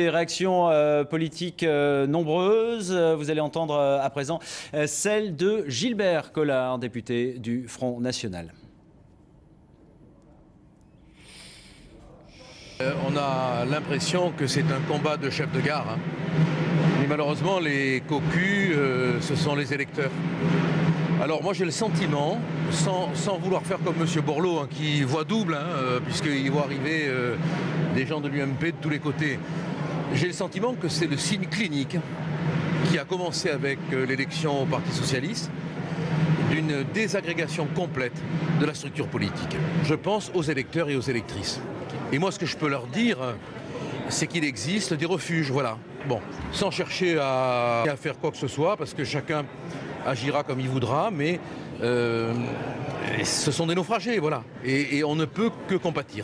Des réactions euh, politiques euh, nombreuses. Euh, Vous allez entendre à présent celle de Gilbert Collard, député du Front National. On a l'impression que c'est un combat de chef de gare. hein. Mais malheureusement, les cocus, ce sont les électeurs. Alors moi j'ai le sentiment, sans, sans vouloir faire comme M. Borloo, hein, qui voit double, hein, puisqu'il voit arriver des gens de l'UMP de tous les côtés, j'ai le sentiment que c'est le signe clinique qui a commencé avec euh, l'élection au Parti Socialiste, d'une désagrégation complète de la structure politique. Je pense aux électeurs et aux électrices. Et moi, ce que je peux leur dire, c'est qu'il existe des refuges, voilà. Bon, sans chercher à, faire quoi que ce soit, parce que chacun agira comme il voudra, mais euh, ce sont des naufragés, voilà. Et on ne peut que compatir.